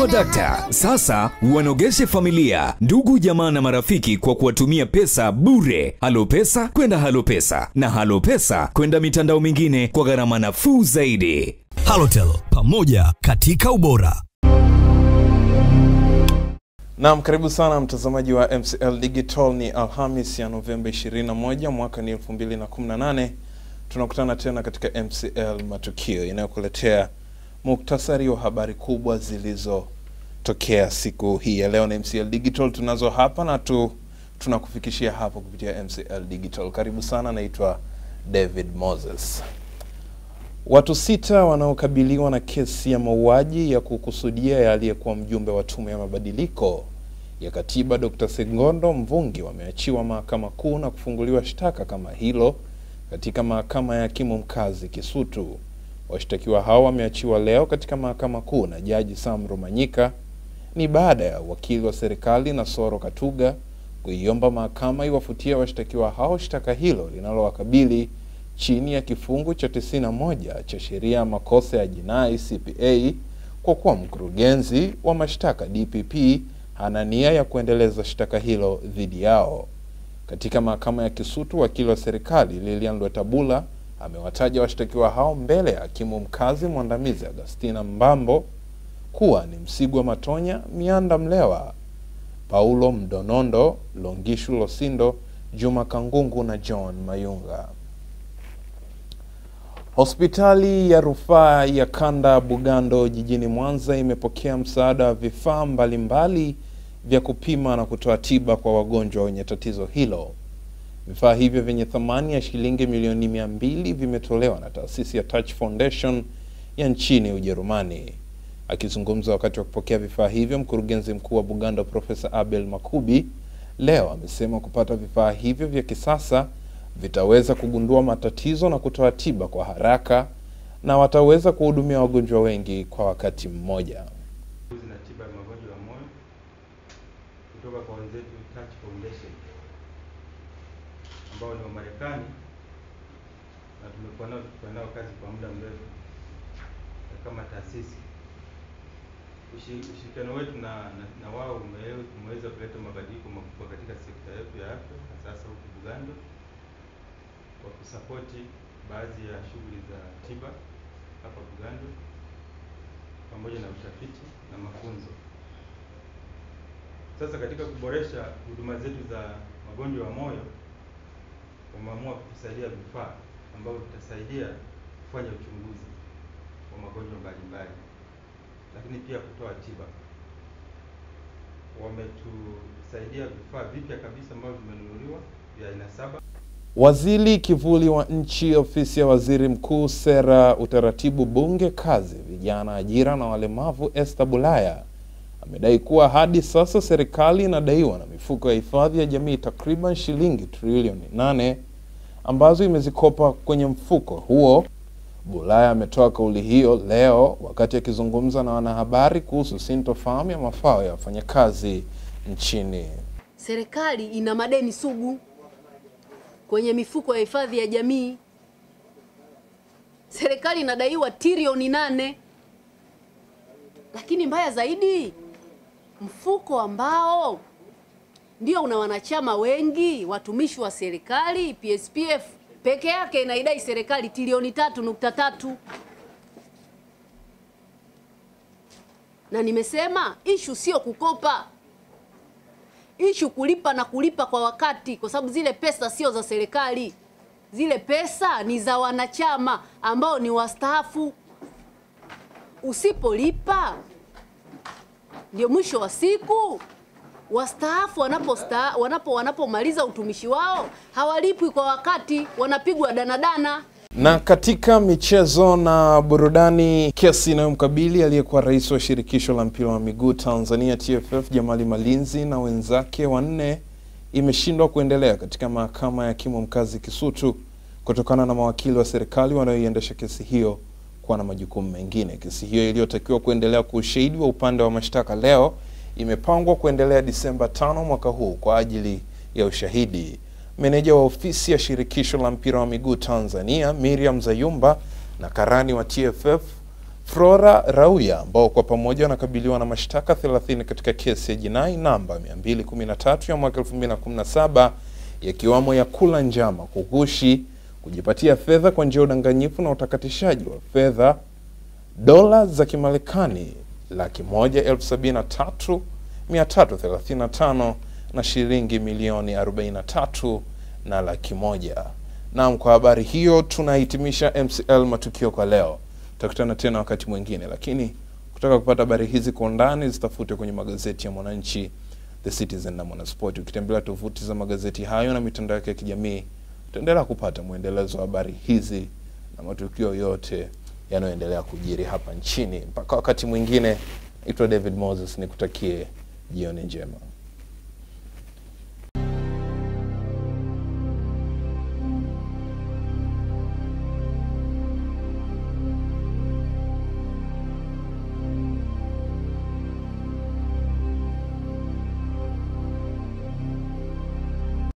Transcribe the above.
swadakta sasa wanogeshe familia ndugu jamaa na marafiki kwa kuwatumia pesa bure. Halo pesa kwenda halo pesa. Na halo pesa kwenda mitandao mingine kwa gharama nafuu zaidi. Halotel pamoja katika ubora. Naam, karibu sana mtazamaji wa MCL Digital. Ni Alhamis ya Novemba 21 mwaka ni 2018. Tunakutana tena katika MCL Matukio inayokuletea muktasari wa habari kubwa zilizotokea siku hii ya leo. Na MCL Digital tunazo hapa na tu tunakufikishia hapo kupitia MCL Digital. Karibu sana, naitwa David Moses. Watu sita wanaokabiliwa na kesi ya mauaji ya kukusudia ya aliyekuwa mjumbe wa tume ya mabadiliko ya katiba Dr. Sengondo Mvungi wameachiwa mahakama kuu na kufunguliwa shtaka kama hilo katika mahakama ya hakimu mkazi Kisutu. Washtakiwa hao wameachiwa leo katika mahakama kuu na Jaji Sam Rumanyika. Ni baada ya wakili wa serikali Nasoro Katuga kuiomba mahakama iwafutia washtakiwa hao shtaka hilo linalowakabili chini ya kifungu cha 91 cha sheria ya makosa ya jinai CPA kwa kuwa mkurugenzi wa mashtaka DPP hana nia ya kuendeleza shtaka hilo dhidi yao. Katika mahakama ya Kisutu, wakili wa serikali Lilian Lwetabula amewataja washtakiwa hao mbele ya hakimu mkazi mwandamizi Agustina Mbambo kuwa ni Msigwa Matonya, Mianda Mlewa, Paulo Mdonondo, Longishu Losindo, Juma Kangungu na John Mayunga. Hospitali ya rufaa ya kanda Bugando jijini Mwanza imepokea msaada wa vifaa mbalimbali vya kupima na kutoa tiba kwa wagonjwa wenye tatizo hilo. Vifaa hivyo vyenye thamani ya shilingi milioni mia mbili vimetolewa na taasisi ya Touch Foundation ya nchini Ujerumani. Akizungumza wakati wa kupokea vifaa hivyo, mkurugenzi mkuu wa buganda Profesa Abel Makubi leo amesema kupata vifaa hivyo vya kisasa vitaweza kugundua matatizo na kutoa tiba kwa haraka na wataweza kuhudumia wagonjwa wengi kwa wakati mmoja. Zinatiba magonjwa ya moyo kutoka kwa wenzetu Touch Foundation ambao ni Wamarekani na tumekuwa nao tukifanya nao kazi kwa muda mrefu kama taasisi. Ushirikiano wetu na, na, na wao umeweza kuleta mabadiliko makubwa katika sekta yetu ya afya na sasa huku Bugando kwa kusapoti baadhi ya shughuli za tiba hapa Bugando pamoja na utafiti na mafunzo. Sasa katika kuboresha huduma zetu za magonjwa ya moyo, wameamua kutusaidia vifaa ambavyo vitasaidia kufanya uchunguzi wa magonjwa mbalimbali, lakini pia kutoa tiba. Wametusaidia vifaa vipya kabisa ambavyo vimenunuliwa vya aina saba Waziri kivuli wa nchi ofisi ya waziri mkuu sera, utaratibu, bunge, kazi, vijana, ajira na walemavu Esther Bulaya amedai kuwa hadi sasa serikali inadaiwa na mifuko ya hifadhi ya jamii takriban shilingi trilioni nane ambazo imezikopa kwenye mfuko huo. Bulaya ametoa kauli hiyo leo wakati akizungumza na wanahabari kuhusu sintofahamu ya mafao ya wafanyakazi nchini. Serikali ina madeni sugu kwenye mifuko ya hifadhi ya jamii. Serikali inadaiwa trilioni nane, lakini mbaya zaidi, mfuko ambao ndio una wanachama wengi, watumishi wa serikali, PSPF peke yake inaidai serikali trilioni tatu nukta tatu. Na nimesema ishu sio kukopa, ishu kulipa na kulipa kwa wakati, kwa sababu zile pesa sio za serikali, zile pesa ni za wanachama ambao ni wastaafu. Usipolipa ndio mwisho wa siku wastaafu wanaposta wanapo wanapomaliza utumishi wao hawalipwi kwa wakati, wanapigwa danadana. Na katika michezo na burudani, kesi inayomkabili aliyekuwa rais wa shirikisho la mpira wa miguu Tanzania TFF Jamali Malinzi na wenzake wanne imeshindwa kuendelea katika mahakama ya hakimu mkazi Kisutu kutokana na mawakili wa serikali wanaoiendesha kesi hiyo kuwa na majukumu mengine. Kesi hiyo iliyotakiwa kuendelea kwa ushahidi wa upande wa mashtaka leo imepangwa kuendelea Disemba tano mwaka huu kwa ajili ya ushahidi. Meneja wa ofisi ya shirikisho la mpira wa miguu Tanzania Miriam Zayumba na karani wa TFF Flora Rauya ambao kwa pamoja wanakabiliwa na mashtaka 30 katika kesi ya jinai namba 213 ya mwaka 2017 yakiwamo ya kula njama, kughushi, kujipatia fedha kwa njia ya udanganyifu na utakatishaji wa fedha dola za Kimarekani laki moja elfu sabini na tatu mia tatu thelathini na tano na shilingi milioni 43 na laki moja. Naam, kwa habari hiyo tunahitimisha MCL matukio kwa leo. Tutakutana tena wakati mwingine, lakini kutaka kupata habari hizi kwa undani zitafute kwenye magazeti ya Mwananchi, The Citizen na Mwanaspoti. Ukitembelea tovuti za magazeti hayo na mitandao yake ya kijamii utaendelea kupata mwendelezo wa habari hizi na matukio yote yanayoendelea kujiri hapa nchini. Mpaka wakati mwingine, itwa David Moses, nikutakie jioni njema.